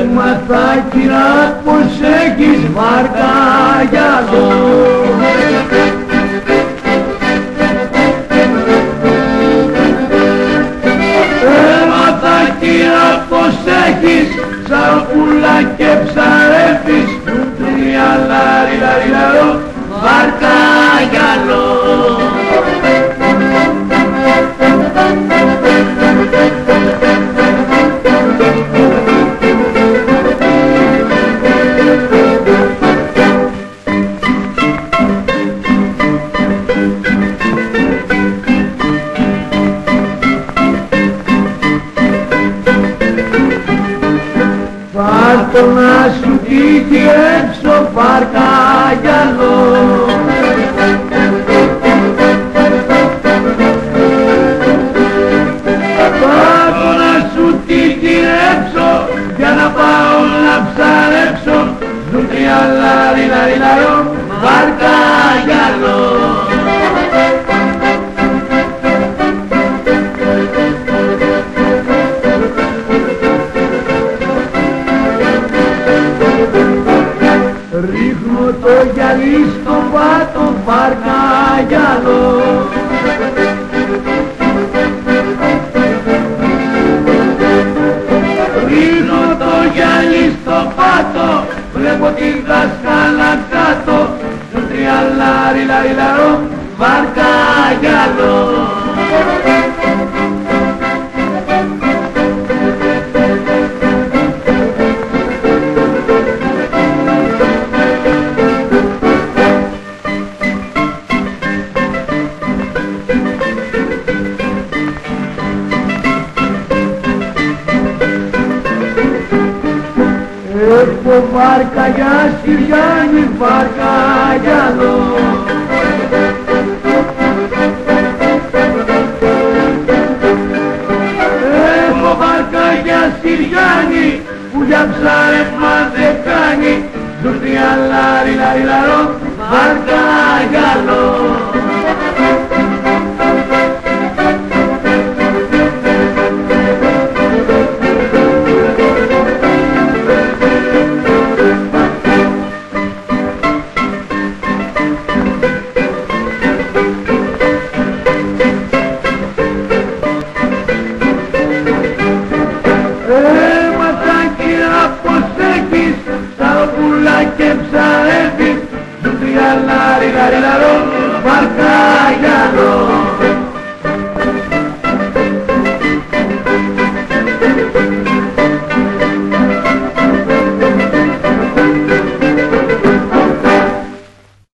Έμαθα κυρά πως έχεις βάρκα γυαλό Έμαθα κυρά πως έχεις ψαροπούλα και ψαρεύεις Πάρτο να σου τύχει έξω βάρκα γυαλό Πάρτο να σου τύχει έξω για να πάω να ψαρέψω Ζουτρία λάρι λάρι το γυαλί στο πάτο βάρκα γυαλό Ρίχνω το γυαλί στο πάτο Βλέπω τη δασκάλα κάτω. Του τριαλάρι λάρι λαρό Έχω βάρκα για Συριάννη, βάρκα γυαλό Έχω βάρκα για Συριάννη που για ψάρεμα δεν κάνει. Ζουρτία λάρι λάρι λαρό, βάρκα γυαλό έχεις